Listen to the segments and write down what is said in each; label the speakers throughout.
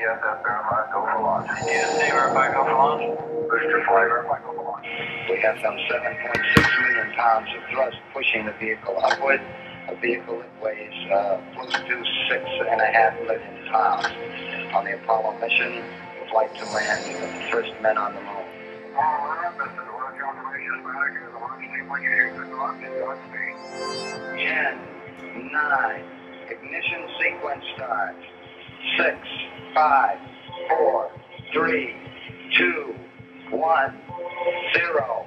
Speaker 1: Go for launch. TSA verified, go for launch. Booster flight go for launch.
Speaker 2: We have some 7.6 million pounds of thrust pushing the vehicle upward. A vehicle that weighs uh, close to six and a half million pounds. On the Apollo mission, the flight to land the first men on the moon.
Speaker 1: All right, this is Roger Information Static. The launch team, when you shoot the launch, Godspeed.
Speaker 2: 10, 9, ignition sequence starts. 6, 5, 4, 3, 2, 1, 0.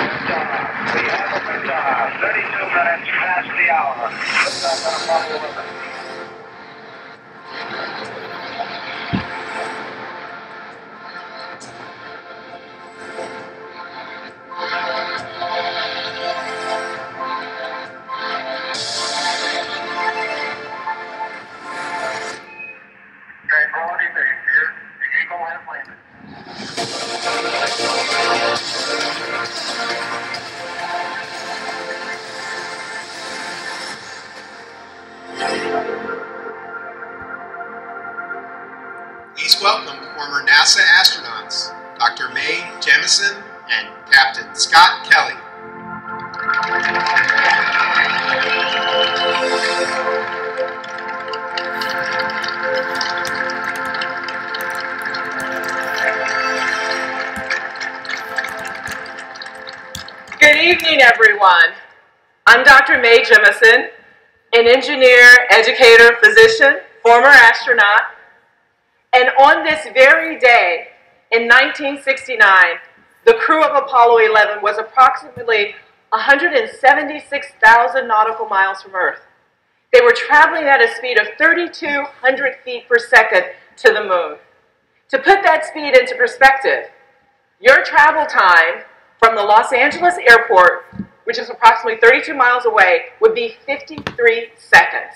Speaker 2: Liftoff. We have a liftoff. 32 minutes past the hour. Liftoff on Apollo 11.
Speaker 1: Tranquility
Speaker 3: Good evening, everyone. I'm Dr. Mae Jemison, an engineer, educator, physician, former astronaut, and on this very day in 1969, the crew of Apollo 11 was approximately 176,000 nautical miles from Earth. They were traveling at a speed of 3,200 feet per second to the moon. To put that speed into perspective, your travel time from the Los Angeles airport, which is approximately 32 miles away, would be 53 seconds.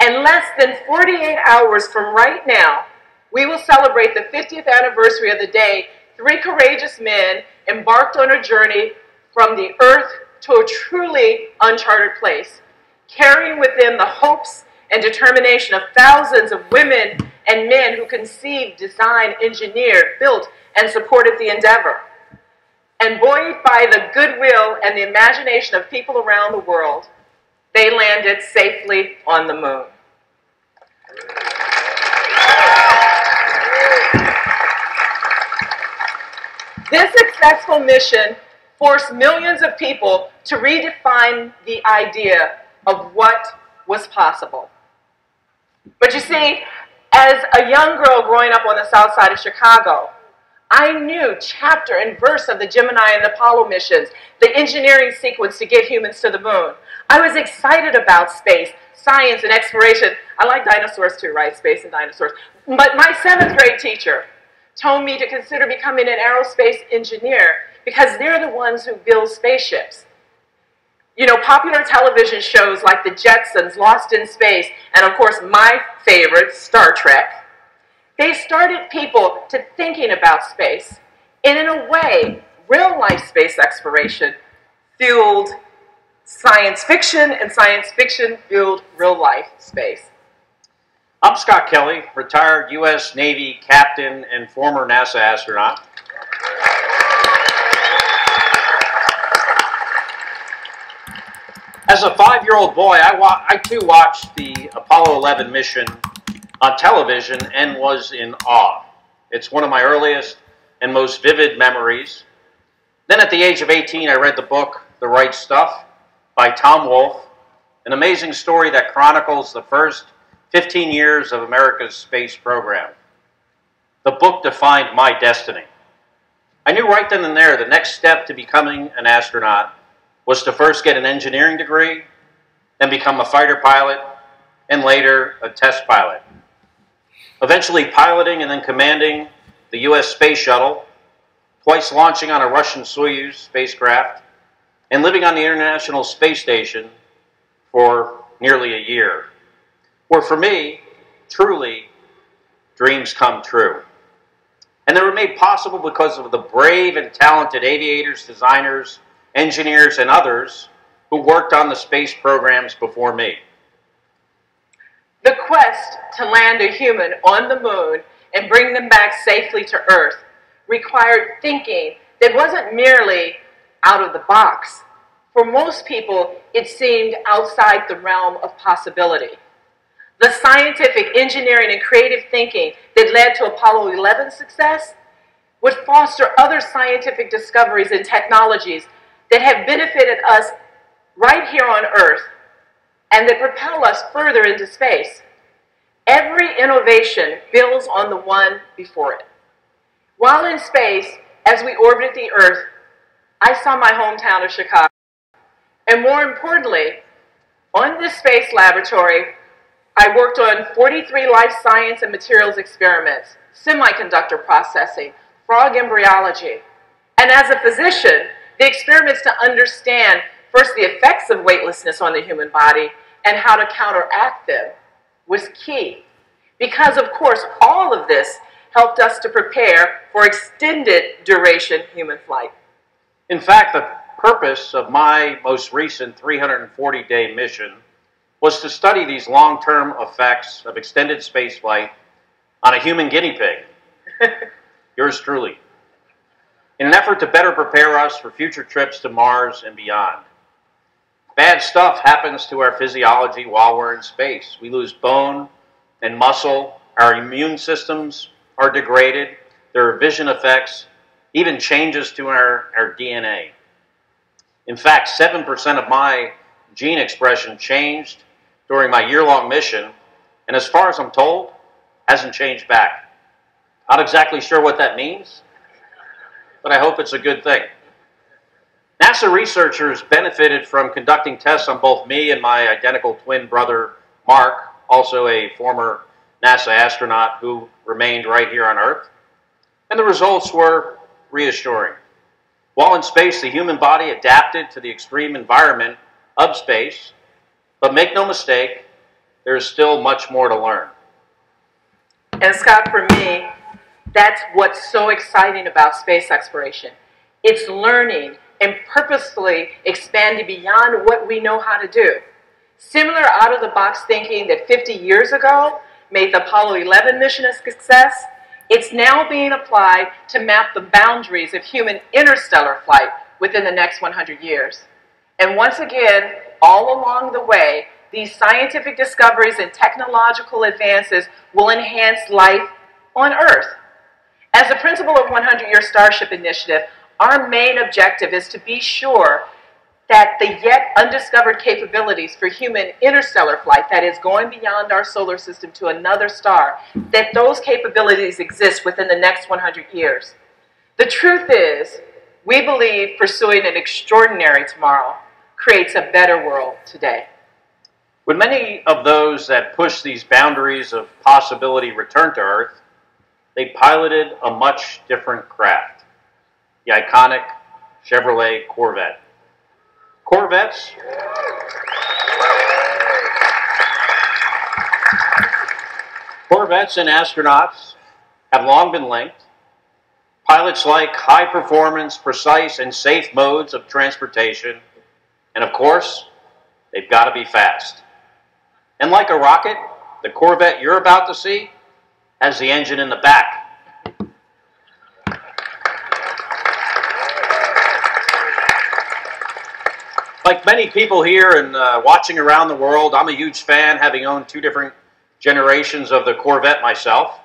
Speaker 3: And less than 48 hours from right now, we will celebrate the 50th anniversary of the day three courageous men embarked on a journey from the earth to a truly uncharted place, carrying with them the hopes and determination of thousands of women and men who conceived, designed, engineered, built, and supported the endeavor. And buoyed by the goodwill and the imagination of people around the world, they landed safely on the moon. This successful mission forced millions of people to redefine the idea of what was possible. But you see, as a young girl growing up on the south side of Chicago, I knew chapter and verse of the Gemini and Apollo missions, the engineering sequence to get humans to the moon. I was excited about space, science, and exploration. I like dinosaurs too, right? Space and dinosaurs. But my seventh grade teacher told me to consider becoming an aerospace engineer because they're the ones who build spaceships. You know, popular television shows like The Jetsons, Lost in Space, and of course my favorite, Star Trek, they started people to thinking about space. And in a way, real life space exploration fueled science fiction, and science fiction fueled real life space.
Speaker 4: I'm Scott Kelly, retired U.S. Navy captain and former NASA astronaut. As a five-year-old boy, I, I too watched the Apollo 11 mission on television and was in awe. It's one of my earliest and most vivid memories. Then at the age of 18, I read the book The Right Stuff by Tom Wolfe, an amazing story that chronicles the first 15 years of America's space program. The book defined my destiny. I knew right then and there the next step to becoming an astronaut was to first get an engineering degree, then become a fighter pilot, and later a test pilot. Eventually piloting and then commanding the U.S. Space Shuttle, twice launching on a Russian Soyuz spacecraft, and living on the International Space Station for nearly a year were for me, truly, dreams come true. And they were made possible because of the brave and talented aviators, designers, engineers, and others who worked on the space programs before me.
Speaker 3: The quest to land a human on the moon and bring them back safely to Earth required thinking that wasn't merely out of the box. For most people, it seemed outside the realm of possibility. The scientific, engineering, and creative thinking that led to Apollo 11's success would foster other scientific discoveries and technologies that have benefited us right here on Earth and that propel us further into space. Every innovation builds on the one before it. While in space, as we orbited the Earth, I saw my hometown of Chicago. And more importantly, on this space laboratory, I worked on 43 life science and materials experiments, semiconductor processing, frog embryology. And as a physician, the experiments to understand first the effects of weightlessness on the human body and how to counteract them was key. Because, of course, all of this helped us to prepare for extended duration human flight.
Speaker 4: In fact, the purpose of my most recent 340 day mission was to study these long term effects of extended spaceflight on a human guinea pig. Yours truly. In an effort to better prepare us for future trips to Mars and beyond. Bad stuff happens to our physiology while we're in space. We lose bone and muscle, our immune systems are degraded, there are vision effects, even changes to our, our DNA. In fact, 7% of my gene expression changed during my year-long mission, and as far as I'm told, hasn't changed back. Not exactly sure what that means, but I hope it's a good thing. NASA researchers benefited from conducting tests on both me and my identical twin brother, Mark, also a former NASA astronaut who remained right here on Earth. And the results were reassuring. While in space, the human body adapted to the extreme environment of space, but make no mistake, there's still much more to learn.
Speaker 3: And Scott, for me, that's what's so exciting about space exploration. It's learning and purposefully expanding beyond what we know how to do. Similar out of the box thinking that 50 years ago made the Apollo 11 mission a success, it's now being applied to map the boundaries of human interstellar flight within the next 100 years. And once again, all along the way, these scientific discoveries and technological advances will enhance life on Earth. As the principal of 100 Year Starship Initiative, our main objective is to be sure that the yet undiscovered capabilities for human interstellar flight, that is going beyond our solar system to another star, that those capabilities exist within the next 100 years. The truth is, we believe pursuing an extraordinary tomorrow creates a better world today.
Speaker 4: When many of those that push these boundaries of possibility return to Earth, they piloted a much different craft, the iconic Chevrolet Corvette. Corvettes. Corvettes and astronauts have long been linked. Pilots like high performance, precise, and safe modes of transportation. And of course, they've got to be fast. And like a rocket, the Corvette you're about to see has the engine in the back. Like many people here and uh, watching around the world, I'm a huge fan, having owned two different generations of the Corvette myself.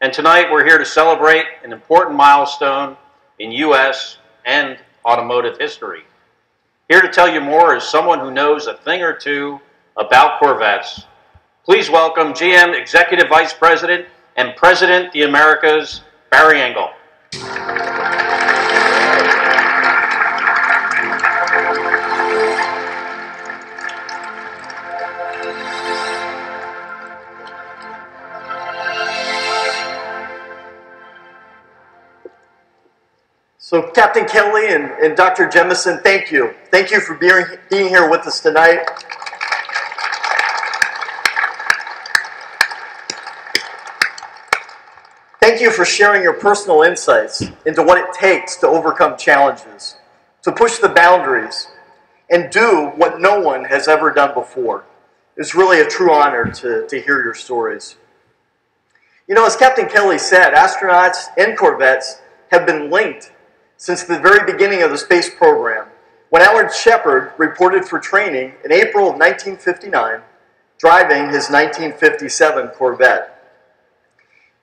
Speaker 4: And tonight we're here to celebrate an important milestone in U.S. and automotive history. Here to tell you more is someone who knows a thing or two about Corvettes. Please welcome GM Executive Vice President and President the Americas, Barry Engle.
Speaker 5: So Captain Kelly and, and Dr. Jemison, thank you. Thank you for being, being here with us tonight. Thank you for sharing your personal insights into what it takes to overcome challenges, to push the boundaries, and do what no one has ever done before. It's really a true honor to, to hear your stories. You know, as Captain Kelly said, astronauts and Corvettes have been linked since the very beginning of the space program. When Alan Shepard reported for training in April of 1959, driving his 1957 Corvette.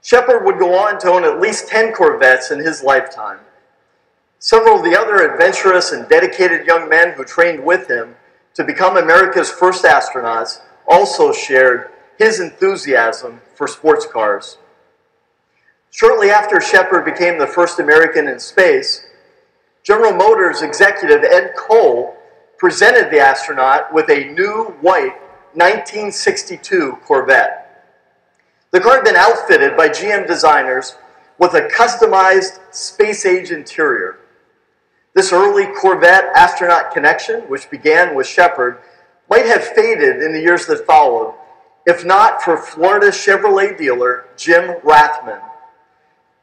Speaker 5: Shepard would go on to own at least 10 Corvettes in his lifetime. Several of the other adventurous and dedicated young men who trained with him to become America's first astronauts also shared his enthusiasm for sports cars. Shortly after Shepard became the first American in space, General Motors executive Ed Cole presented the astronaut with a new white 1962 Corvette. The car had been outfitted by GM designers with a customized space-age interior. This early Corvette astronaut connection, which began with Shepard, might have faded in the years that followed, if not for Florida Chevrolet dealer Jim Rathmann.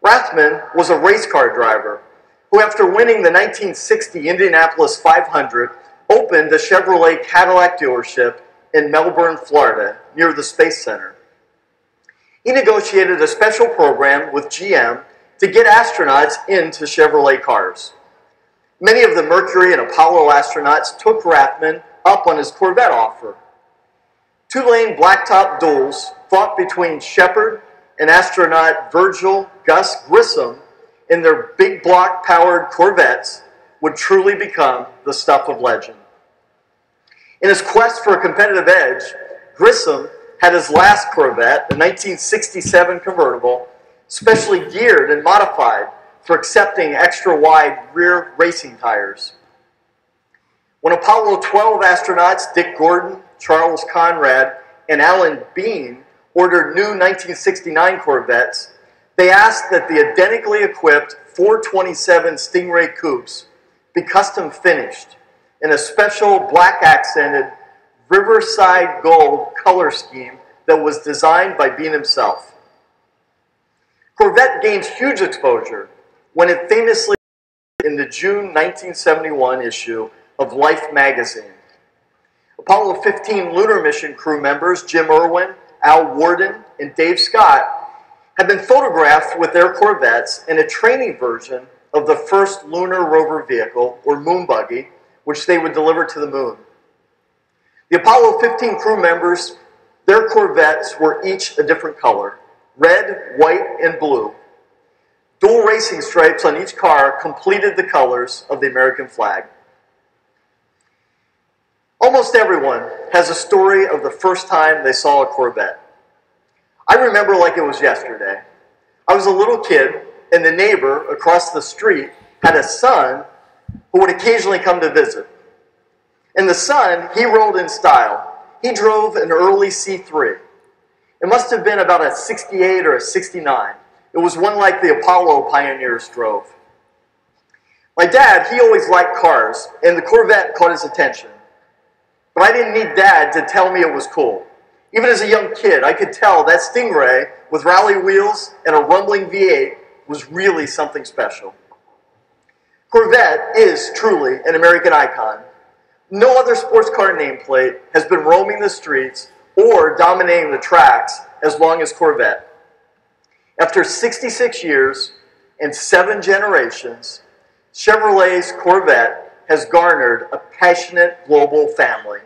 Speaker 5: Rathmann was a race car driver who, after winning the 1960 Indianapolis 500, opened a Chevrolet Cadillac dealership in Melbourne, Florida, near the Space Center. He negotiated a special program with GM to get astronauts into Chevrolet cars. Many of the Mercury and Apollo astronauts took Rathmann up on his Corvette offer. Two-lane blacktop duels fought between Shepard and astronaut Virgil Gus Grissom in their big block-powered Corvettes would truly become the stuff of legend. In his quest for a competitive edge, Grissom had his last Corvette, a 1967 convertible, specially geared and modified for accepting extra wide rear racing tires. When Apollo 12 astronauts Dick Gordon, Charles Conrad, and Alan Bean ordered new 1969 Corvettes, they asked that the identically equipped 427 Stingray coupes be custom finished in a special black accented Riverside Gold color scheme that was designed by Bean himself. Corvette gained huge exposure when it famously in the June 1971 issue of Life magazine. Apollo 15 lunar mission crew members Jim Irwin, Al Worden, and Dave Scott had been photographed with their Corvettes in a training version of the first lunar rover vehicle, or moon buggy, which they would deliver to the moon. The Apollo 15 crew members, their Corvettes were each a different color red, white, and blue. Dual racing stripes on each car completed the colors of the American flag. Almost everyone has a story of the first time they saw a Corvette. I remember like it was yesterday. I was a little kid, and the neighbor across the street had a son who would occasionally come to visit. And the son, he rolled in style. He drove an early C3. It must have been about a 68 or a 69. It was one like the Apollo pioneers drove. My dad, he always liked cars, and the Corvette caught his attention. But I didn't need dad to tell me it was cool. Even as a young kid, I could tell that Stingray with rally wheels and a rumbling V8 was really something special. Corvette is truly an American icon. No other sports car nameplate has been roaming the streets or dominating the tracks as long as Corvette. After 66 years and seven generations, Chevrolet's Corvette has garnered a passionate global family,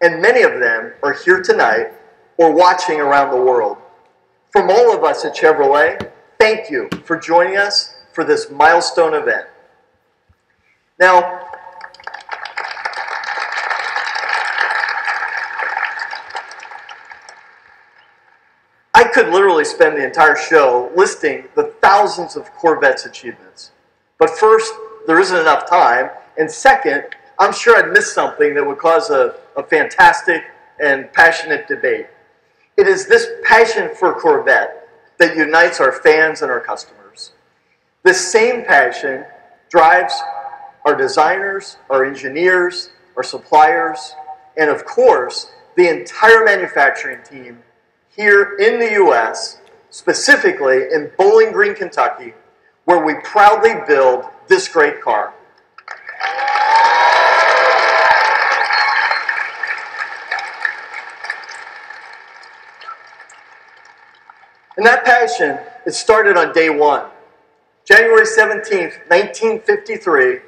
Speaker 5: and many of them are here tonight or watching around the world. From all of us at Chevrolet, thank you for joining us for this milestone event. Now, I could literally spend the entire show listing the thousands of Corvette's achievements. But first, there isn't enough time. And second, I'm sure I'd miss something that would cause a, a fantastic and passionate debate. It is this passion for Corvette that unites our fans and our customers. This same passion drives our designers, our engineers, our suppliers, and of course, the entire manufacturing team here in the U.S., specifically in Bowling Green, Kentucky, where we proudly build this great car. And that passion, it started on day one. January 17, 1953,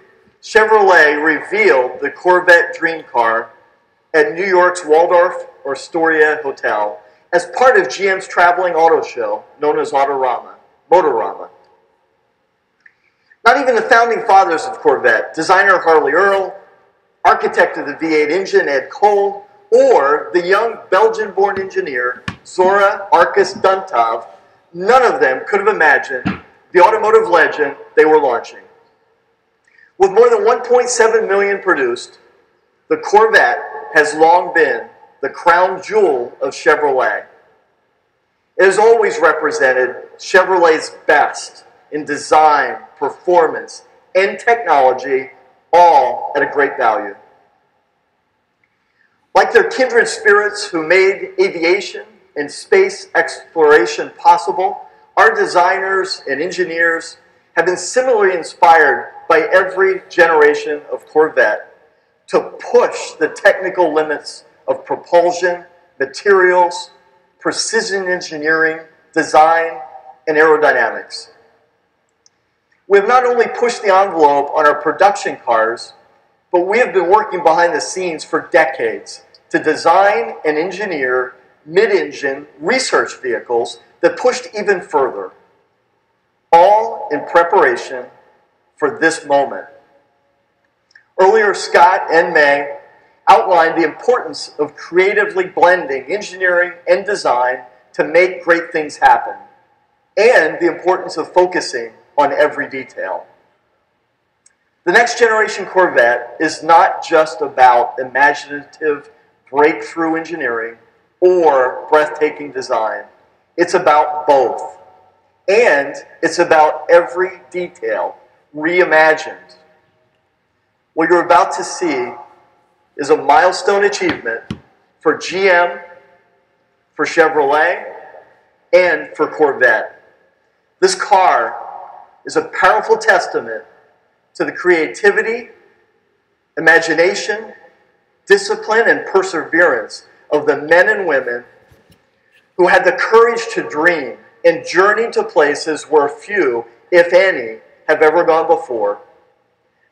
Speaker 5: Chevrolet revealed the Corvette Dream Car at New York's Waldorf Astoria Hotel as part of GM's traveling auto show known as Autorama, Motorama. Not even the founding fathers of Corvette, designer Harley Earl, architect of the V8 engine Ed Cole, or the young Belgian-born engineer Zora Arkus Duntov, none of them could have imagined the automotive legend they were launching. With more than 1.7 million produced, the Corvette has long been the crown jewel of Chevrolet. It has always represented Chevrolet's best in design, performance, and technology, all at a great value. Like their kindred spirits who made aviation and space exploration possible, our designers and engineers have been similarly inspired by every generation of Corvette to push the technical limits of propulsion, materials, precision engineering, design, and aerodynamics. We have not only pushed the envelope on our production cars, but we have been working behind the scenes for decades to design and engineer mid-engine research vehicles that pushed even further, all in preparation for this moment. Earlier, Scott and Mae outlined the importance of creatively blending engineering and design to make great things happen, and the importance of focusing on every detail. The next generation Corvette is not just about imaginative breakthrough engineering or breathtaking design. It's about both. And it's about every detail reimagined. What you're about to see is a milestone achievement for GM, for Chevrolet, and for Corvette. This car is a powerful testament to the creativity, imagination, discipline, and perseverance of the men and women who had the courage to dream and journey to places where few, if any, have ever gone before.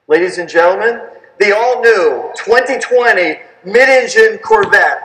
Speaker 5: Ladies and gentlemen, the all-new 2020 mid-engine Corvette.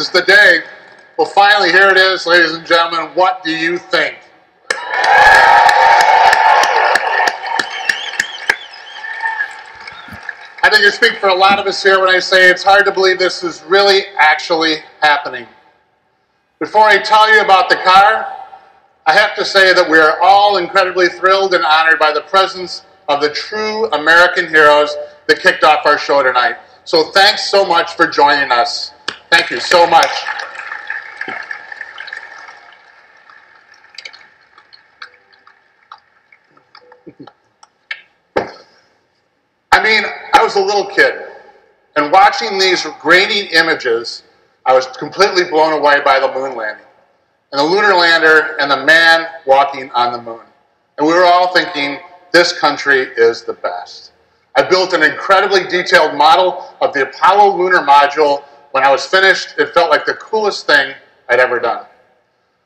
Speaker 6: Is the day. Well, finally, here it is, ladies and gentlemen. What do you think? I think I speak for a lot of us here when I say it's hard to believe this is really actually happening. Before I tell you about the car, I have to say that we are all incredibly thrilled and honored by the presence of the true American heroes that kicked off our show tonight. So thanks so much for joining us. Thank you so much. I mean, I was a little kid, and watching these grainy images, I was completely blown away by the moon landing, and the lunar lander, and the man walking on the moon. And we were all thinking, this country is the best. I built an incredibly detailed model of the Apollo lunar module. When I was finished, it felt like the coolest thing I'd ever done.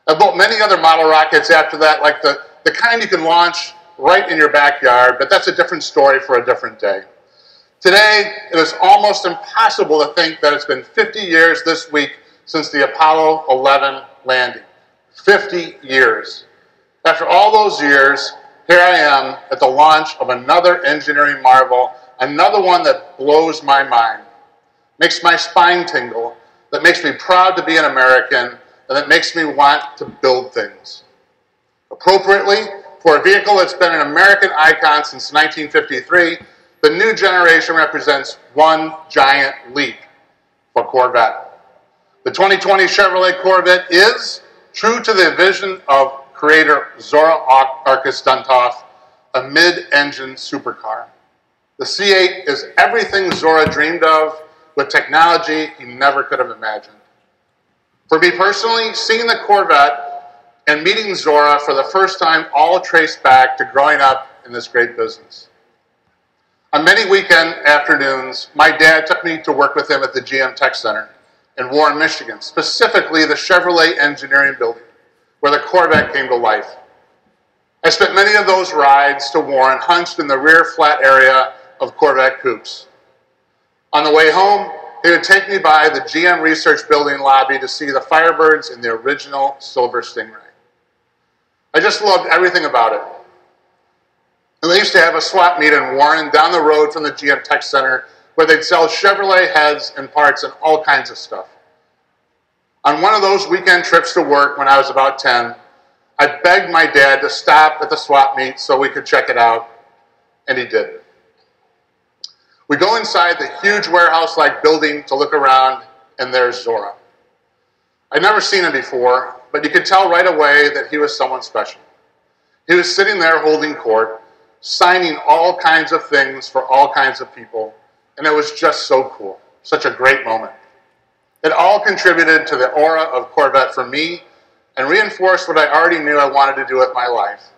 Speaker 6: I built many other model rockets after that, like the, the kind you can launch right in your backyard, but that's a different story for a different day. Today, it is almost impossible to think that it's been 50 years this week since the Apollo 11 landing. 50 years. After all those years, here I am at the launch of another engineering marvel, another one that blows my mind, makes my spine tingle, that makes me proud to be an American, and that makes me want to build things. Appropriately, for a vehicle that's been an American icon since 1953, the new generation represents one giant leap for Corvette. The 2020 Chevrolet Corvette is, true to the vision of creator Zora Arkus Duntov, a mid-engine supercar. The C8 is everything Zora dreamed of with technology he never could have imagined. For me personally, seeing the Corvette and meeting Zora for the first time all trace back to growing up in this great business. On many weekend afternoons, my dad took me to work with him at the GM Tech Center in Warren, Michigan, specifically the Chevrolet Engineering Building where the Corvette came to life. I spent many of those rides to Warren hunched in the rear flat area of Corvette coupes. On the way home, he would take me by the GM Research Building lobby to see the Firebirds in the original Silver Stingray. I just loved everything about it. And they used to have a swap meet in Warren down the road from the GM Tech Center where they'd sell Chevrolet heads and parts and all kinds of stuff. On one of those weekend trips to work when I was about 10, I begged my dad to stop at the swap meet so we could check it out, and he did. We go inside the huge warehouse-like building to look around, and there's Zora. I'd never seen him before, but you could tell right away that he was someone special. He was sitting there holding court, signing all kinds of things for all kinds of people, and it was just so cool. Such a great moment. It all contributed to the aura of Corvette for me and reinforced what I already knew I wanted to do with my life.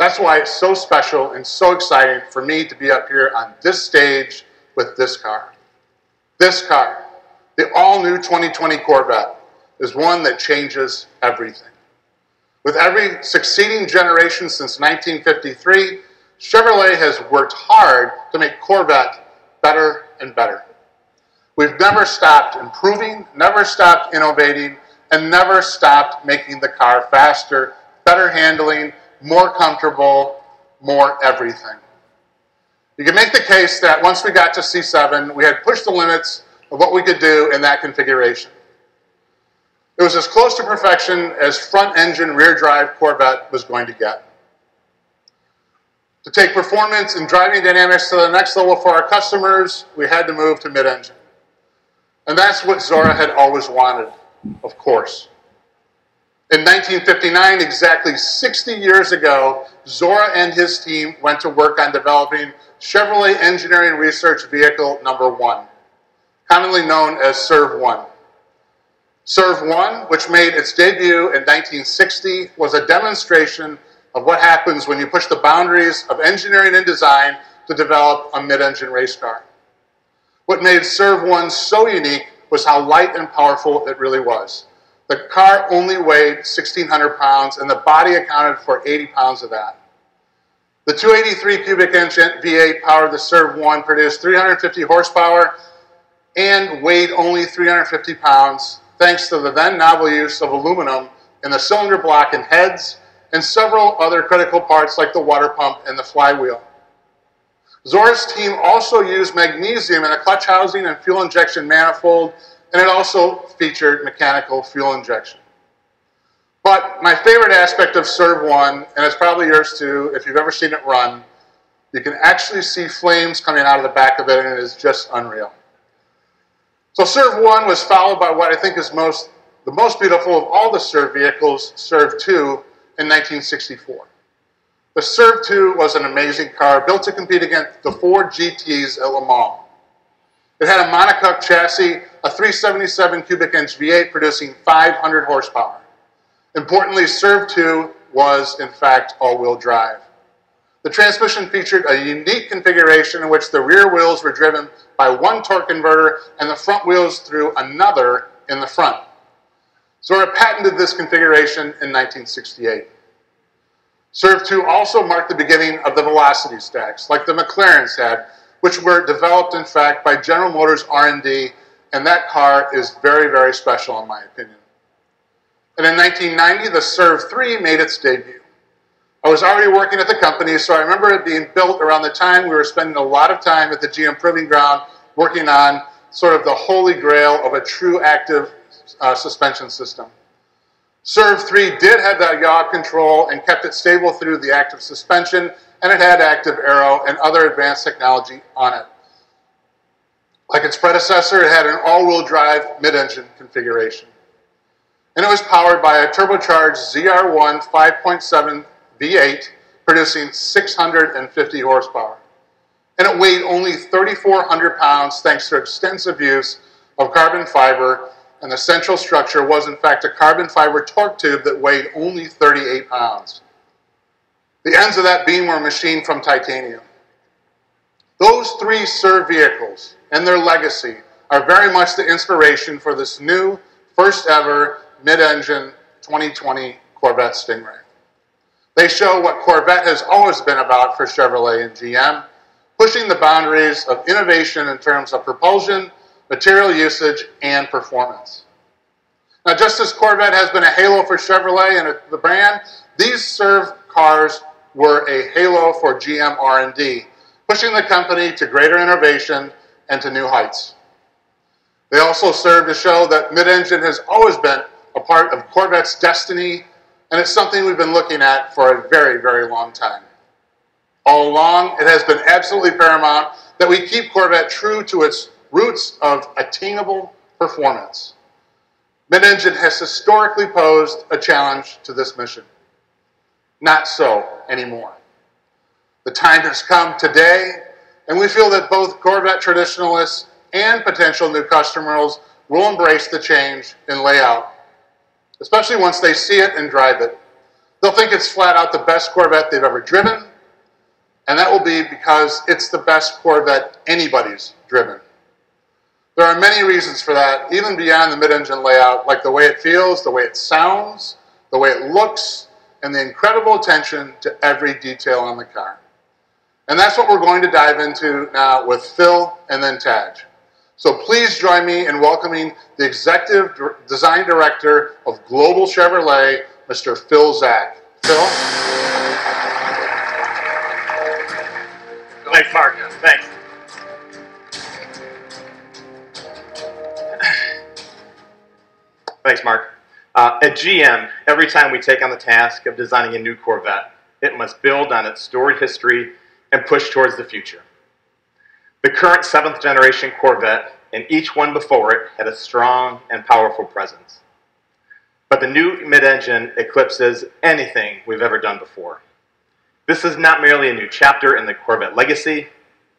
Speaker 6: That's why it's so special and so exciting for me to be up here on this stage with this car. This car, the all-new 2020 Corvette, is one that changes everything. With every succeeding generation since 1953, Chevrolet has worked hard to make Corvette better and better. We've never stopped improving, never stopped innovating, and never stopped making the car faster, better handling, more comfortable, more everything. You can make the case that once we got to C7, we had pushed the limits of what we could do in that configuration. It was as close to perfection as front engine rear drive Corvette was going to get. To take performance and driving dynamics to the next level for our customers, we had to move to mid-engine. And that's what Zora had always wanted, of course. In 1959, exactly 60 years ago, Zora and his team went to work on developing Chevrolet Engineering Research Vehicle Number 1, commonly known as CERV-1. CERV-1, which made its debut in 1960, was a demonstration of what happens when you push the boundaries of engineering and design to develop a mid-engine race car. What made CERV-1 so unique was how light and powerful it really was. The car only weighed 1,600 pounds, and the body accounted for 80 pounds of that. The 283 cubic inch V8 powered the CERV-1 produced 350 horsepower and weighed only 350 pounds thanks to the then novel use of aluminum in the cylinder block and heads and several other critical parts like the water pump and the flywheel. Zora's team also used magnesium in a clutch housing and fuel injection manifold, and it also featured mechanical fuel injection. But my favorite aspect of CERV 1, and it's probably yours too, if you've ever seen it run, you can actually see flames coming out of the back of it, and it is just unreal. So CERV 1 was followed by what I think is most, the most beautiful of all the CERV vehicles, CERV 2, in 1964. The CERV 2 was an amazing car built to compete against the Ford GTs at Le Mans. It had a monocoque chassis, a 377 cubic inch V8 producing 500 horsepower. Importantly, CERV 2 was, in fact, all-wheel drive. The transmission featured a unique configuration in which the rear wheels were driven by one torque converter and the front wheels through another in the front. Zora patented this configuration in 1968. CERV 2 also marked the beginning of the velocity stacks, like the McLarens had, which were developed, in fact, by General Motors R&D, and that car is very, very special in my opinion. And in 1990, the CERV 3 made its debut. I was already working at the company, so I remember it being built around the time we were spending a lot of time at the GM Proving Ground working on sort of the holy grail of a true active uh, suspension system. CERV 3 did have that yaw control and kept it stable through the active suspension, and it had active aero and other advanced technology on it. Like its predecessor, it had an all-wheel drive mid-engine configuration. And it was powered by a turbocharged ZR1 5.7 V8 producing 650 horsepower. And it weighed only 3,400 pounds thanks to extensive use of carbon fiber and the central structure was in fact a carbon fiber torque tube that weighed only 38 pounds. The ends of that beam were machined from titanium. Those three CERV vehicles and their legacy are very much the inspiration for this new, first ever mid-engine 2020 Corvette Stingray. They show what Corvette has always been about for Chevrolet and GM, pushing the boundaries of innovation in terms of propulsion, material usage, and performance. Now, just as Corvette has been a halo for Chevrolet and the brand, these CERV cars were a halo for GM R&D, pushing the company to greater innovation and to new heights. They also serve to show that mid-engine has always been a part of Corvette's destiny, and it's something we've been looking at for a very, very long time. All along, it has been absolutely paramount that we keep Corvette true to its roots of attainable performance. Mid-engine has historically posed a challenge to this mission. Not so anymore. The time has come today, and we feel that both Corvette traditionalists and potential new customers will embrace the change in layout, especially once they see it and drive it. They'll think it's flat out the best Corvette they've ever driven, and that will be because it's the best Corvette anybody's driven. There are many reasons for that, even beyond the mid-engine layout, like the way it feels, the way it sounds, the way it looks, and the incredible attention to every detail on the car. And that's what we're going to dive into now with Phil and then Tadge. So please join me in welcoming the Executive Design Director of Global Chevrolet, Mr. Phil Zak. Phil?
Speaker 7: Thanks, Mark. Thanks. Thanks, Mark. Uh, at GM, every time we take on the task of designing a new Corvette, it must build on its storied history and push towards the future. The current seventh generation Corvette and each one before it had a strong and powerful presence. But the new mid-engine eclipses anything we've ever done before. This is not merely a new chapter in the Corvette legacy,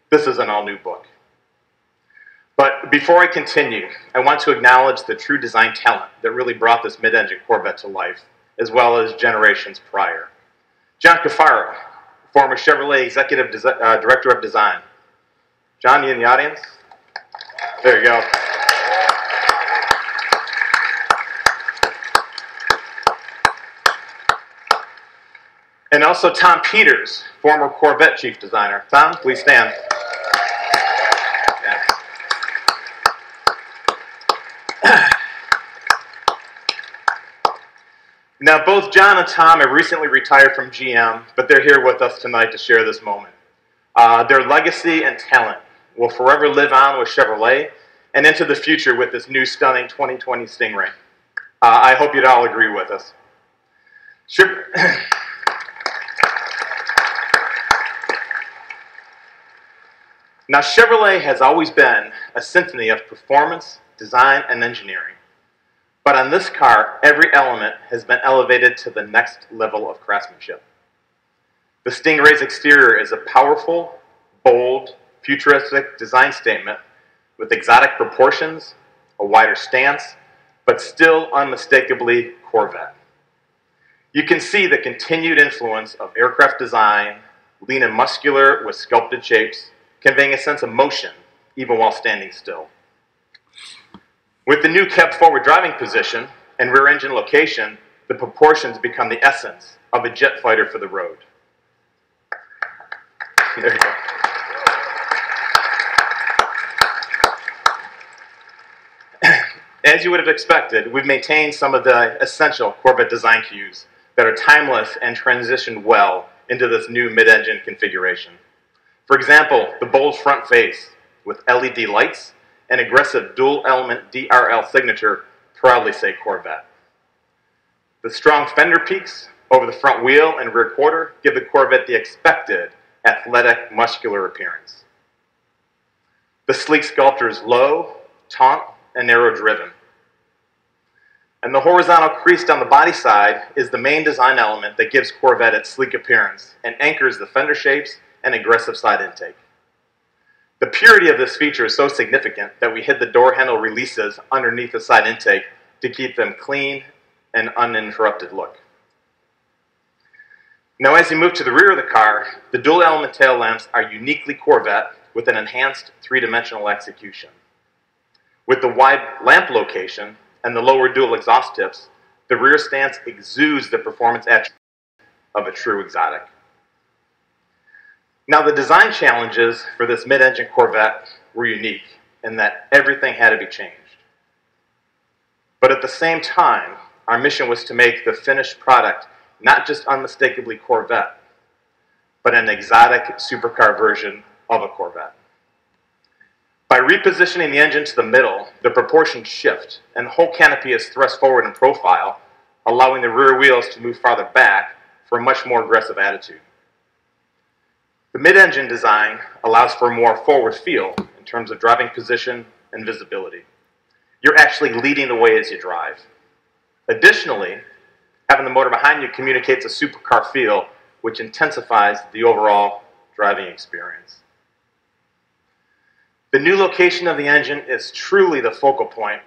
Speaker 7: this is an all-new book. But before I continue, I want to acknowledge the true design talent that really brought this mid-engine Corvette to life, as well as generations prior. John Cafaro, former Chevrolet Executive Desi uh, Director of Design. John, you in the audience? There you go. And also Tom Peters, former Corvette Chief Designer. Tom, please stand. Now, both John and Tom have recently retired from GM, but they're here with us tonight to share this moment. Uh, their legacy and talent will forever live on with Chevrolet and into the future with this new stunning 2020 Stingray. Uh, I hope you'd all agree with us. Now, Chevrolet has always been a symphony of performance, design, and engineering. But on this car, every element has been elevated to the next level of craftsmanship. The Stingray's exterior is a powerful, bold, futuristic design statement with exotic proportions, a wider stance, but still unmistakably Corvette. You can see the continued influence of aircraft design, lean and muscular with sculpted shapes, conveying a sense of motion even while standing still. With the new kept forward driving position and rear engine location, the proportions become the essence of a jet fighter for the road. There you go. As you would have expected, we've maintained some of the essential Corvette design cues that are timeless and transitioned well into this new mid-engine configuration. For example, the bold front face with LED lights and aggressive dual-element DRL signature proudly say Corvette. The strong fender peaks over the front wheel and rear quarter give the Corvette the expected athletic, muscular appearance. The sleek sculpture is low, taut, and narrow driven. And the horizontal crease down the body side is the main design element that gives Corvette its sleek appearance and anchors the fender shapes and aggressive side intake. The purity of this feature is so significant that we hid the door handle releases underneath the side intake to keep them clean and uninterrupted look. Now as you move to the rear of the car, the dual element tail lamps are uniquely Corvette with an enhanced three-dimensional execution. With the wide lamp location and the lower dual exhaust tips, the rear stance exudes the performance attributes of a true exotic. Now the design challenges for this mid-engine Corvette were unique in that everything had to be changed. But at the same time, our mission was to make the finished product not just unmistakably Corvette, but an exotic supercar version of a Corvette. By repositioning the engine to the middle, the proportions shift, and the whole canopy is thrust forward in profile, allowing the rear wheels to move farther back for a much more aggressive attitude. The mid-engine design allows for a more forward feel in terms of driving position and visibility. You're actually leading the way as you drive. Additionally, having the motor behind you communicates a supercar feel, which intensifies the overall driving experience. The new location of the engine is truly the focal point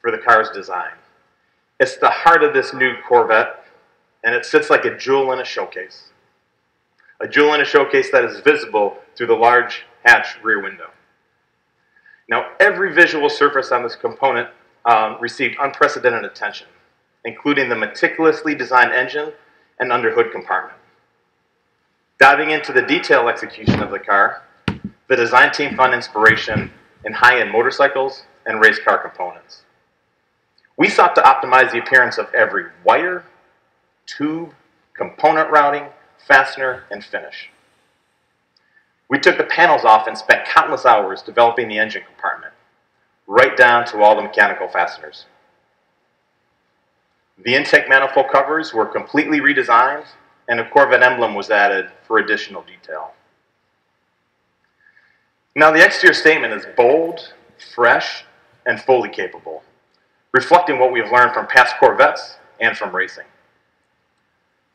Speaker 7: for the car's design. It's the heart of this new Corvette, and it sits like a jewel in a showcase a jewel in a showcase that is visible through the large hatch rear window. Now, every visual surface on this component um, received unprecedented attention, including the meticulously designed engine and underhood compartment. Diving into the detail execution of the car, the design team found inspiration in high-end motorcycles and race car components. We sought to optimize the appearance of every wire, tube, component routing, fastener, and finish. We took the panels off and spent countless hours developing the engine compartment, right down to all the mechanical fasteners. The intake manifold covers were completely redesigned, and a Corvette emblem was added for additional detail. Now, the exterior statement is bold, fresh, and fully capable, reflecting what we've learned from past Corvettes and from racing.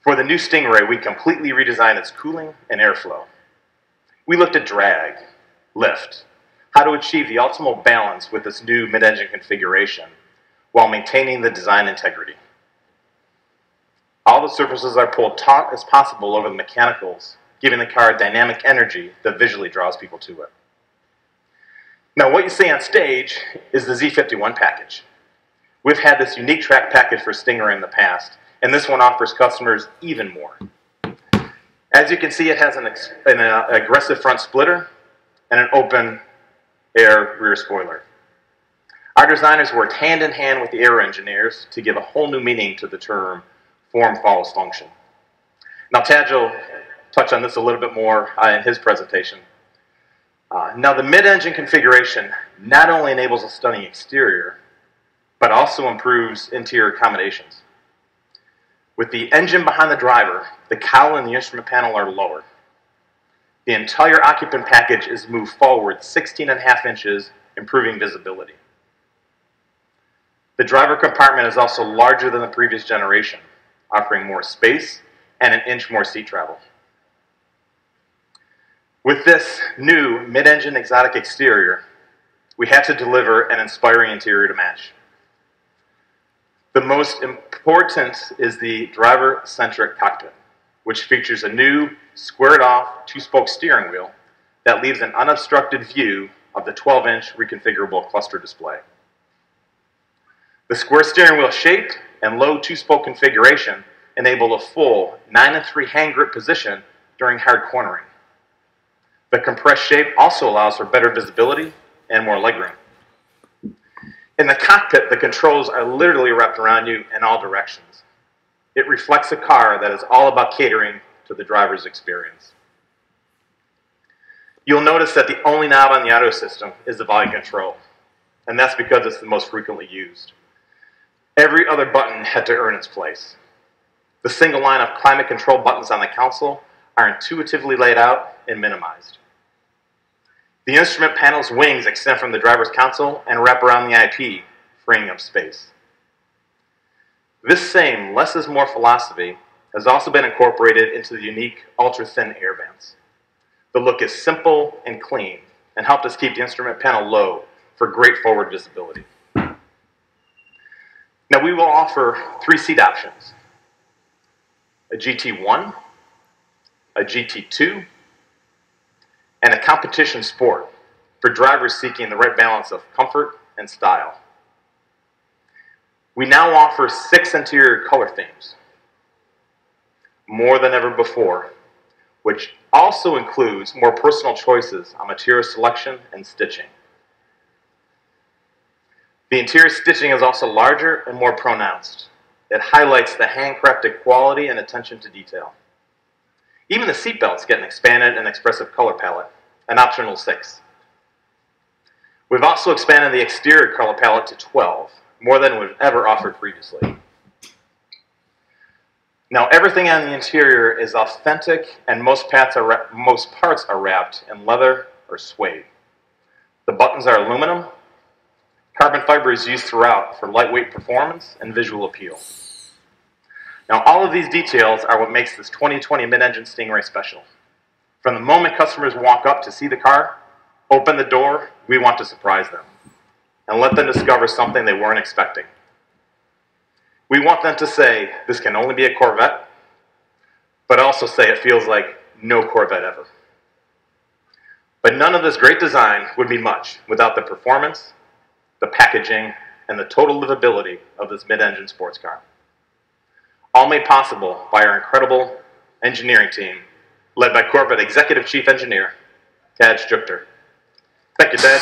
Speaker 7: For the new Stingray, we completely redesigned its cooling and airflow. We looked at drag, lift, how to achieve the optimal balance with this new mid-engine configuration while maintaining the design integrity. All the surfaces are pulled taut as possible over the mechanicals, giving the car dynamic energy that visually draws people to it. Now what you see on stage is the Z51 package. We've had this unique track package for Stingray in the past, and this one offers customers even more. As you can see, it has an, an uh, aggressive front splitter and an open air rear spoiler. Our designers worked hand in hand with the aero engineers to give a whole new meaning to the term form follows function. Now, Tadge will touch on this a little bit more uh, in his presentation. Uh, now, the mid-engine configuration not only enables a stunning exterior, but also improves interior accommodations. With the engine behind the driver, the cowl and the instrument panel are lower. The entire occupant package is moved forward 16 and a half inches, improving visibility. The driver compartment is also larger than the previous generation, offering more space and an inch more seat travel. With this new mid-engine exotic exterior, we had to deliver an inspiring interior to match. The most important is the driver-centric cockpit, which features a new squared-off two-spoke steering wheel that leaves an unobstructed view of the 12-inch reconfigurable cluster display. The square steering wheel shape and low two-spoke configuration enable a full 9 and 3 hand grip position during hard cornering. The compressed shape also allows for better visibility and more legroom. In the cockpit, the controls are literally wrapped around you in all directions. It reflects a car that is all about catering to the driver's experience. You'll notice that the only knob on the auto system is the volume control, and that's because it's the most frequently used. Every other button had to earn its place. The single line of climate control buttons on the console are intuitively laid out and minimized. The instrument panel's wings extend from the driver's console and wrap around the IP, freeing up space. This same less is more philosophy has also been incorporated into the unique ultra-thin air vents. The look is simple and clean and helped us keep the instrument panel low for great forward visibility. Now we will offer three seat options. A GT1, a GT2, and a competition sport for drivers seeking the right balance of comfort and style. We now offer six interior color themes, more than ever before, which also includes more personal choices on material selection and stitching. The interior stitching is also larger and more pronounced. It highlights the handcrafted quality and attention to detail. Even the seatbelts get an expanded and expressive color palette, an optional 6. We've also expanded the exterior color palette to 12, more than we've ever offered previously. Now everything on the interior is authentic and most, are most parts are wrapped in leather or suede. The buttons are aluminum. Carbon fiber is used throughout for lightweight performance and visual appeal. Now all of these details are what makes this 2020 mid-engine Stingray special. From the moment customers walk up to see the car, open the door, we want to surprise them and let them discover something they weren't expecting. We want them to say, this can only be a Corvette, but also say it feels like no Corvette ever. But none of this great design would be much without the performance, the packaging, and the total livability of this mid-engine sports car. All made possible by our incredible engineering team, led by Corvette Executive Chief Engineer, Tadge Juechter. Thank you, Taj.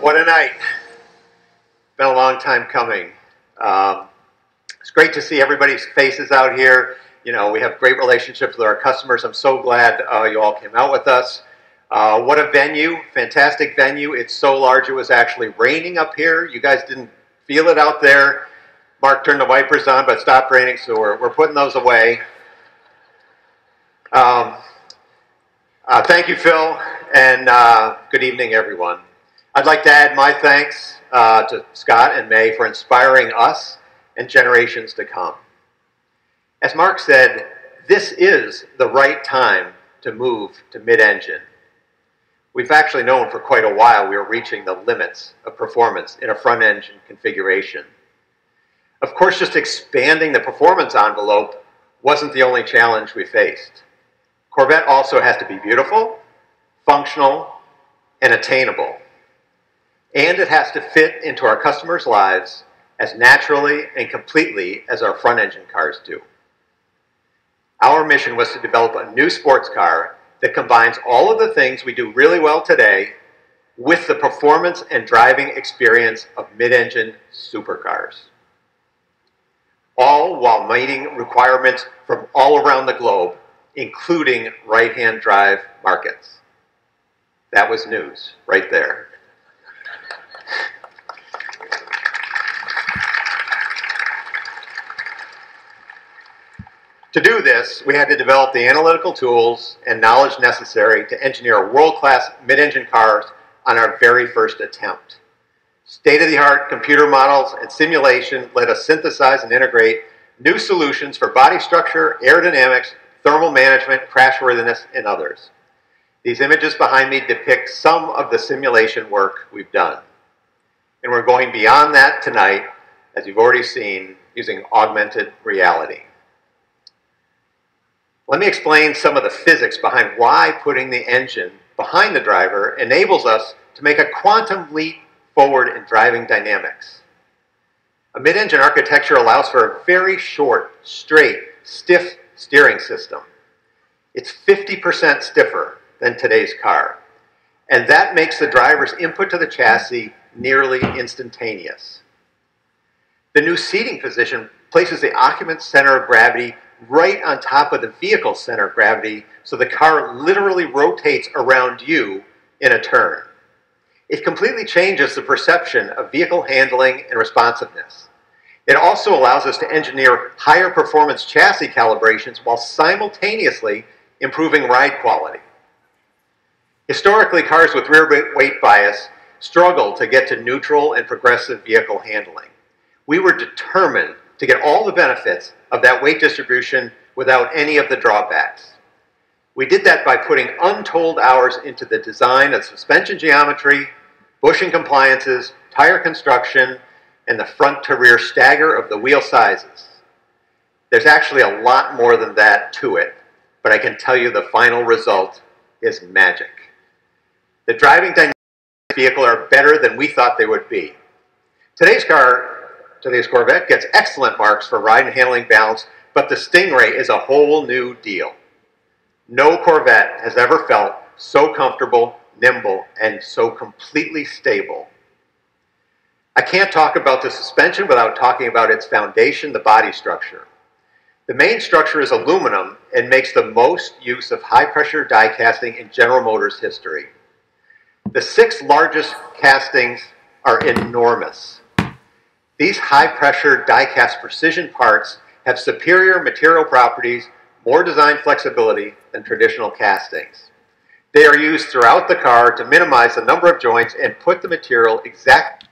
Speaker 8: What a night. Been a long time coming. Um, it's great to see everybody's faces out here. You know, we have great relationships with our customers. I'm so glad uh, you all came out with us. Uh, what a venue, fantastic venue. It's so large it was actually raining up here. You guys didn't feel it out there. Mark turned the wipers on, but stopped raining, so we're, we're putting those away. Um, uh, thank you, Phil, and uh, good evening, everyone. I'd like to add my thanks uh, to Scott and Mae for inspiring us and generations to come. As Mark said, this is the right time to move to mid-engine. We've actually known for quite a while we are reaching the limits of performance in a front-engine configuration. Of course, just expanding the performance envelope wasn't the only challenge we faced. Corvette also has to be beautiful, functional, and attainable and it has to fit into our customers' lives as naturally and completely as our front engine cars do. Our mission was to develop a new sports car that combines all of the things we do really well today with the performance and driving experience of mid-engine supercars. All while meeting requirements from all around the globe, including right-hand drive markets. That was news right there. To do this, we had to develop the analytical tools and knowledge necessary to engineer world-class mid-engine cars on our very first attempt. State-of-the-art computer models and simulation let us synthesize and integrate new solutions for body structure, aerodynamics, thermal management, crashworthiness, and others. These images behind me depict some of the simulation work we've done. And we're going beyond that tonight, as you've already seen, using augmented reality. Let me explain some of the physics behind why putting the engine behind the driver enables us to make a quantum leap forward in driving dynamics. A mid-engine architecture allows for a very short, straight, stiff steering system. It's 50% stiffer than today's car. And that makes the driver's input to the chassis nearly instantaneous. The new seating position places the occupant's center of gravity right on top of the vehicle center of gravity, so the car literally rotates around you in a turn. It completely changes the perception of vehicle handling and responsiveness. It also allows us to engineer higher performance chassis calibrations while simultaneously improving ride quality. Historically, cars with rear weight bias struggle to get to neutral and progressive vehicle handling. We were determined to get all the benefits of that weight distribution without any of the drawbacks. We did that by putting untold hours into the design of suspension geometry, bushing compliances, tire construction, and the front to rear stagger of the wheel sizes. There's actually a lot more than that to it, but I can tell you the final result is magic. The driving dynamics of the vehicle are better than we thought they would be. Today's car Today's Corvette gets excellent marks for ride and handling balance, but the Stingray is a whole new deal. No Corvette has ever felt so comfortable, nimble, and so completely stable. I can't talk about the suspension without talking about its foundation, the body structure. The main structure is aluminum and makes the most use of high pressure die casting in General Motors history. The six largest castings are enormous. These high-pressure die-cast precision parts have superior material properties, more design flexibility than traditional castings. They are used throughout the car to minimize the number of joints and put the material exactly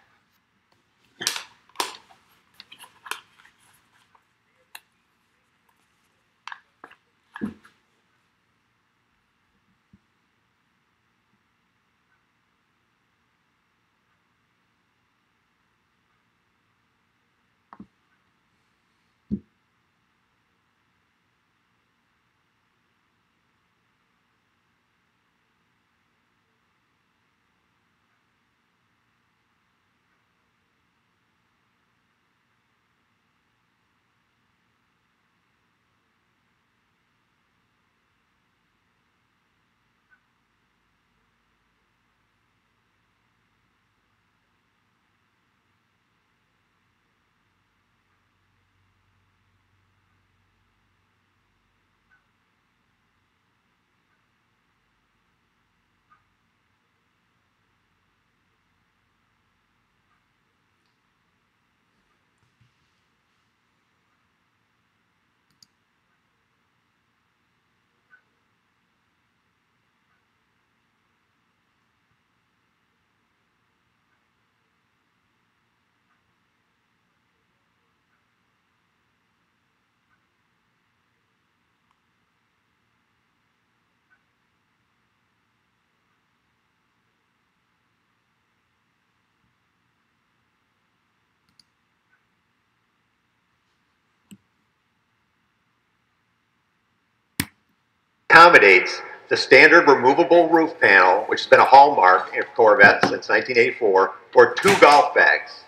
Speaker 8: accommodates the standard removable roof panel, which has been a hallmark of Corvettes since 1984, or two golf bags.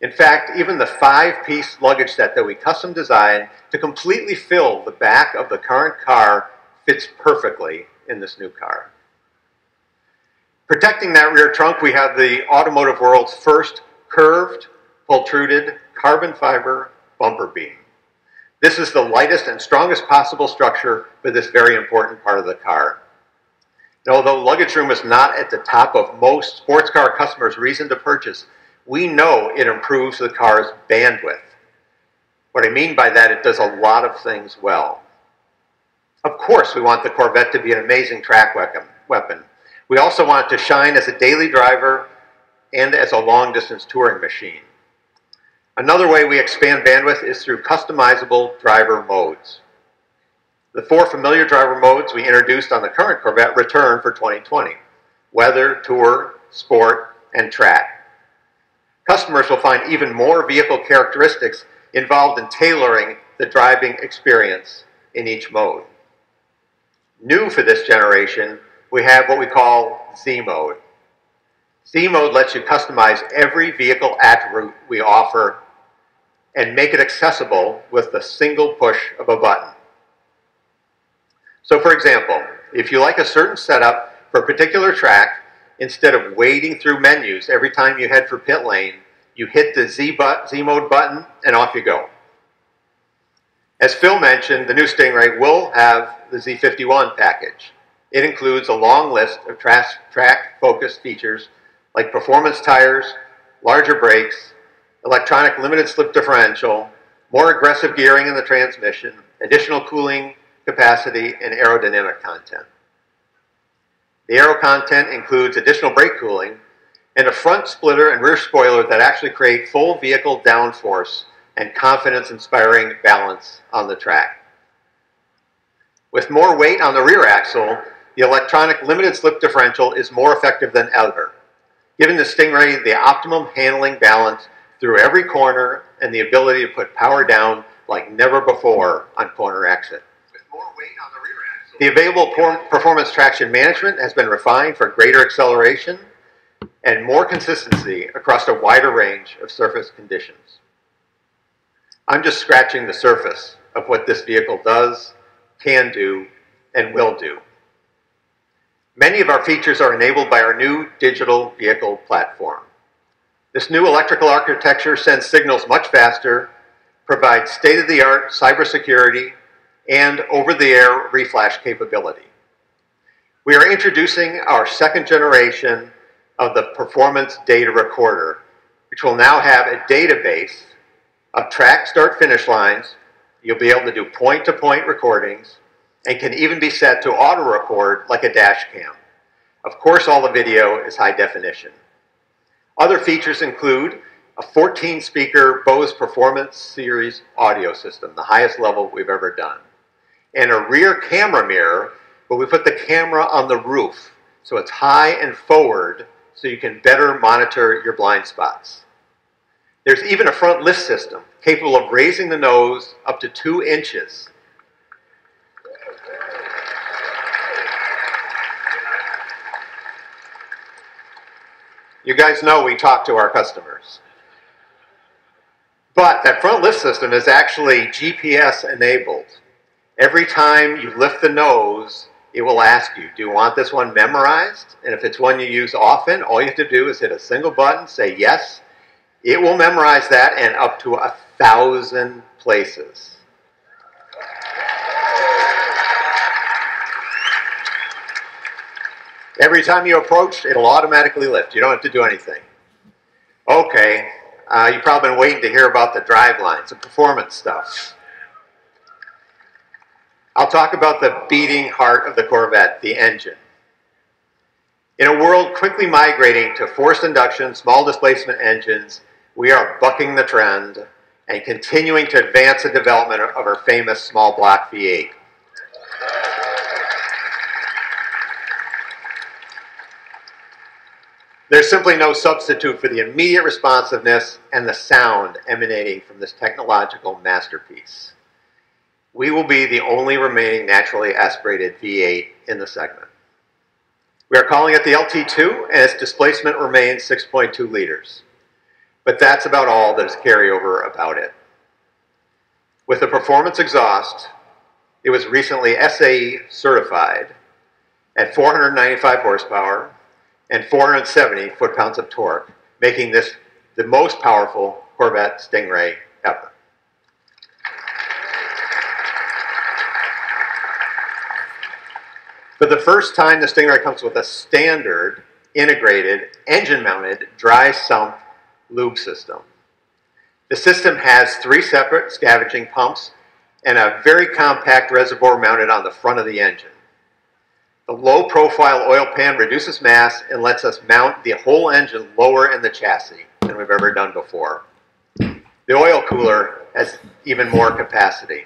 Speaker 8: In fact, even the five-piece luggage set that we custom designed to completely fill the back of the current car fits perfectly in this new car. Protecting that rear trunk, we have the automotive world's first curved, pultruded carbon fiber bumper beam. This is the lightest and strongest possible structure for this very important part of the car. And although luggage room is not at the top of most sports car customers' reason to purchase, we know it improves the car's bandwidth. What I mean by that, it does a lot of things well. Of course, we want the Corvette to be an amazing track weapon. We also want it to shine as a daily driver and as a long-distance touring machine. Another way we expand bandwidth is through customizable driver modes. The four familiar driver modes we introduced on the current Corvette return for 2020. Weather, Tour, Sport, and Track. Customers will find even more vehicle characteristics involved in tailoring the driving experience in each mode. New for this generation, we have what we call Z mode. Z mode lets you customize every vehicle attribute we offer and make it accessible with the single push of a button. So for example, if you like a certain setup for a particular track, instead of wading through menus every time you head for pit lane, you hit the Z, but, Z mode button and off you go. As Phil mentioned, the new Stingray will have the Z51 package. It includes a long list of track-focused features like performance tires, larger brakes, electronic limited slip differential, more aggressive gearing in the transmission, additional cooling capacity, and aerodynamic content. The aero content includes additional brake cooling and a front splitter and rear spoiler that actually create full vehicle downforce and confidence-inspiring balance on the track. With more weight on the rear axle, the electronic limited slip differential is more effective than ever, giving the Stingray the optimum handling balance through every corner and the ability to put power down like never before on corner exit. With more weight on the rear axle, the available performance traction management has been refined for greater acceleration and more consistency across a wider range of surface conditions. I'm just scratching the surface of what this vehicle does, can do, and will do. Many of our features are enabled by our new digital vehicle platform. This new electrical architecture sends signals much faster, provides state-of-the-art cybersecurity, and over-the-air reflash capability. We are introducing our second generation of the Performance Data Recorder, which will now have a database of track start finish lines. You'll be able to do point-to-point -point recordings and can even be set to auto-record like a dash cam. Of course, all the video is high definition. Other features include a 14-speaker Bose Performance Series audio system, the highest level we've ever done, and a rear camera mirror, but we put the camera on the roof, so it's high and forward so you can better monitor your blind spots. There's even a front lift system capable of raising the nose up to two inches. You guys know we talk to our customers. But that front lift system is actually GPS enabled. Every time you lift the nose, it will ask you, do you want this one memorized? And if it's one you use often, all you have to do is hit a single button, say yes. It will memorize that and up to a thousand places. Every time you approach, it'll automatically lift. You don't have to do anything. Okay, uh, you've probably been waiting to hear about the drive lines, the performance stuff. I'll talk about the beating heart of the Corvette, the engine. In a world quickly migrating to forced induction, small displacement engines, we are bucking the trend and continuing to advance the development of our famous small block V8. There's simply no substitute for the immediate responsiveness and the sound emanating from this technological masterpiece we will be the only remaining naturally aspirated V8 in the segment. We are calling it the LT2, and its displacement remains 6.2 liters. But that's about all that is carryover about it. With a performance exhaust, It was recently SAE certified at 495 horsepower and 470 foot-pounds of torque, making this the most powerful Corvette Stingray ever. For the first time, the Stingray comes with a standard, integrated, engine-mounted, dry sump lube system. The system has three separate scavenging pumps and a very compact reservoir mounted on the front of the engine. The low profile oil pan reduces mass and lets us mount the whole engine lower in the chassis than we've ever done before. The oil cooler has even more capacity.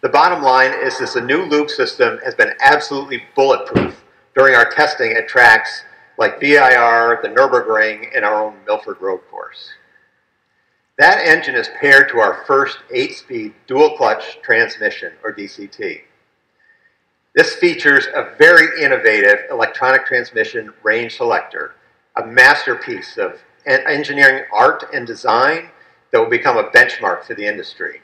Speaker 8: The bottom line is this new lube system has been absolutely bulletproof during our testing at tracks like VIR, the Nürburgring, and our own Milford Road course. That engine is paired to our first 8-speed dual-clutch transmission, or DCT. This features a very innovative electronic transmission range selector, a masterpiece of engineering art and design that will become a benchmark for the industry.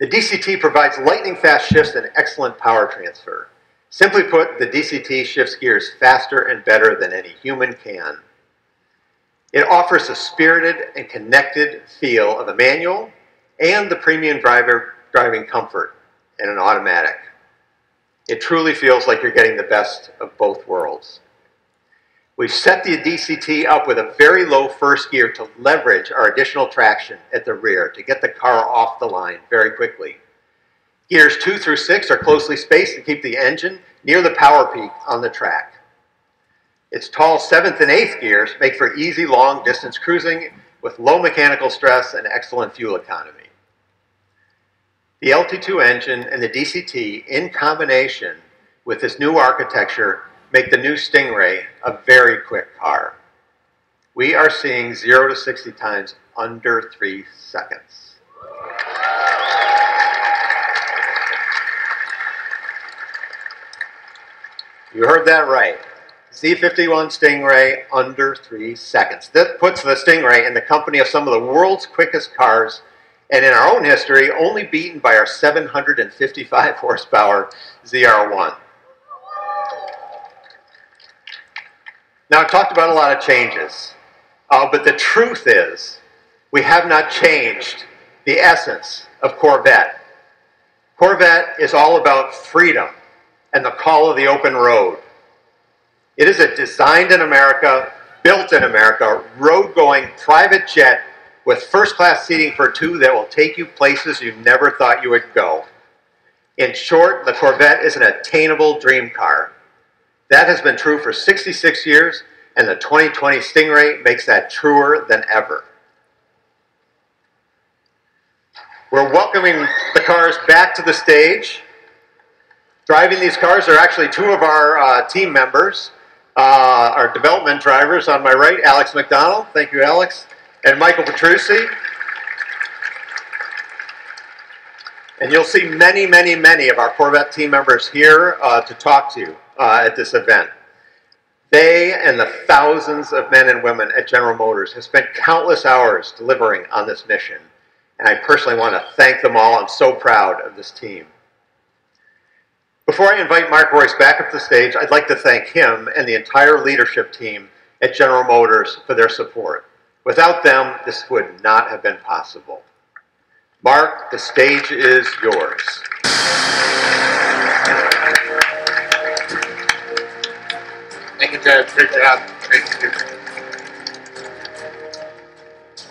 Speaker 8: The DCT provides lightning fast shifts and excellent power transfer. Simply put, the DCT shifts gears faster and better than any human can. It offers a spirited and connected feel of a manual and the premium driver driving comfort in an automatic. It truly feels like you're getting the best of both worlds. We've set the DCT up with a very low first gear to leverage our additional traction at the rear to get the car off the line very quickly. Gears 2 through 6 are closely spaced to keep the engine near the power peak on the track. Its tall 7th and 8th gears make for easy long distance cruising with low mechanical stress and excellent fuel economy. The LT2 engine and the DCT in combination with this new architecture make the new Stingray a very quick car. We are seeing 0 to 60 times under 3 seconds. You heard that right. Z51 Stingray under 3 seconds. That puts the Stingray in the company of some of the world's quickest cars and in our own history, only beaten by our 755 horsepower ZR1. Now, I talked about a lot of changes, uh, but the truth is, we have not changed the essence of Corvette. Corvette is all about freedom and the call of the open road. It is a designed in America, built in America, road-going private jet with first-class seating for two that will take you places you never thought you would go. In short, the Corvette is an attainable dream car. That has been true for 66 years, and the 2020 Stingray makes that truer than ever. We're welcoming the cars back to the stage. Driving these cars are actually two of our uh, team members, uh, our development drivers on my right, Alex McDonald. Thank you, Alex and Michael Petrucci. And you'll see many, many, many of our Corvette team members here uh, to talk to you uh, at this event. They and the thousands of men and women at General Motors have spent countless hours delivering on this mission. And I personally want to thank them all. I'm so proud of this team. Before I invite Mark Reuss back up the stage, I'd like to thank him and the entire leadership team at General Motors for their support. Without them, this would not have been possible. Mark, the stage is yours.
Speaker 6: Thank you, Ted. Great job. Thank you.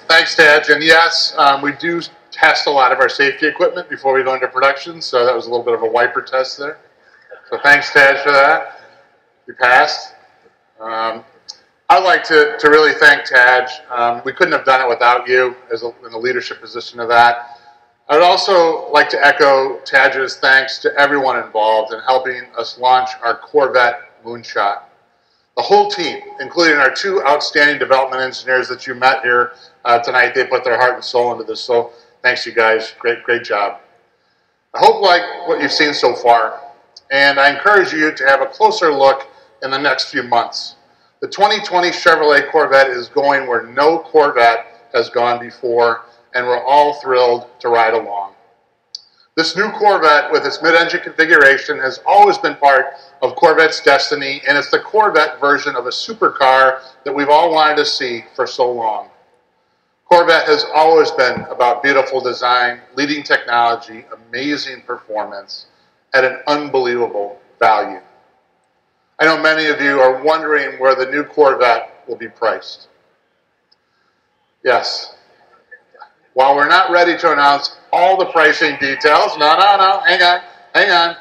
Speaker 6: Thanks, Ted. And yes, um, we do test a lot of our safety equipment before we go into production, so that was a little bit of a wiper test there. So thanks, Ted, for that. You passed. Um, I'd like to, to really thank Tadge. Um, we couldn't have done it without you as a, in the leadership position of that. I would also like to echo Tadge's thanks to everyone involved in helping us launch our Corvette Moonshot. The whole team, including our two outstanding development engineers that you met here uh, tonight, they put their heart and soul into this. So thanks, you guys. Great, great job. I hope like what you've seen so far, and I encourage you to have a closer look in the next few months. The 2020 Chevrolet Corvette is going where no Corvette has gone before, and we're all thrilled to ride along. This new Corvette with its mid-engine configuration has always been part of Corvette's destiny, and it's the Corvette version of a supercar that we've all wanted to see for so long. Corvette has always been about beautiful design, leading technology, amazing performance, at an unbelievable value. I know many of you are wondering where the new Corvette will be priced. Yes. While we're not ready to announce all the pricing details, no, no, no, hang on, hang on.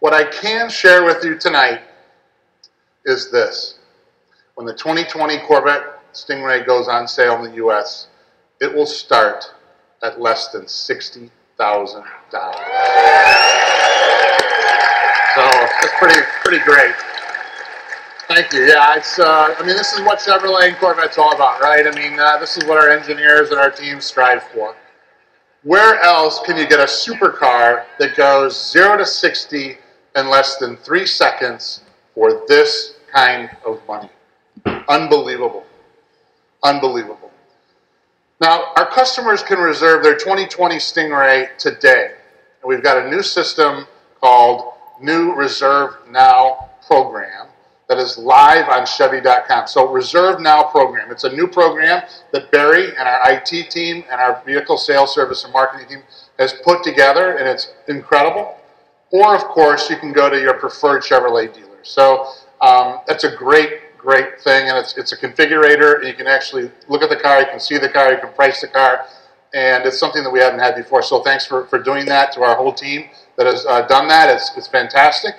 Speaker 6: What I can share with you tonight is this. When the 2020 Corvette Stingray goes on sale in the U.S., it will start at less than $60,000. So it's pretty, pretty great. Thank you. Yeah, it's. Uh, I mean, this is what Chevrolet and Corvette's all about, right? I mean, uh, this is what our engineers and our teams strive for. Where else can you get a supercar that goes zero to sixty in less than three seconds for this kind of money? Unbelievable. Unbelievable. Now, our customers can reserve their 2020 Stingray today. And we've got a new system called New Reserve Now program that is live on Chevy.com. So Reserve Now program. It's a new program that Barry and our IT team and our vehicle sales service and marketing team has put together, and it's incredible. Or, of course, you can go to your preferred Chevrolet dealer. So um, that's a great, great thing, and it's, it's a configurator, and you can actually look at the car, you can see the car, you can price the car, and it's something that we haven't had before. So thanks for, for doing that to our whole team that has uh, done that. It's, it's fantastic.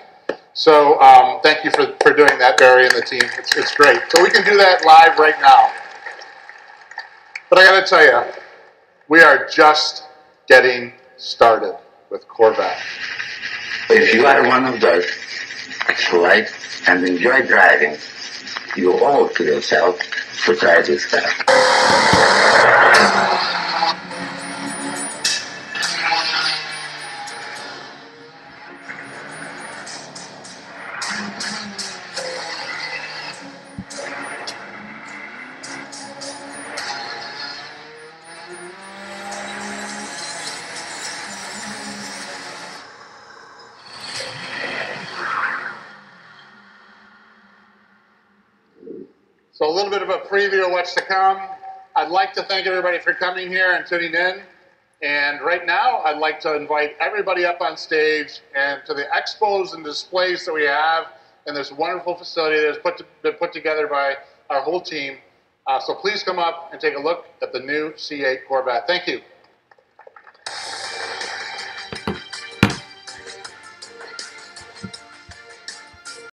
Speaker 6: So um, thank you for, for doing that, Barry and the team. It's, it's great. So we can do that live right now. But I got to tell you, we are just getting started with Corvette.
Speaker 9: If you are one of those who like and enjoy driving, you owe to yourself to try this car.
Speaker 6: What's to come. I'd like to thank everybody for coming here and tuning in. And right now, I'd like to invite everybody up on stage and to the expos and displays that we have in this wonderful facility that has put to, been put together by our whole team. Uh, so please come up and take a look at the new C8 Corvette. Thank you.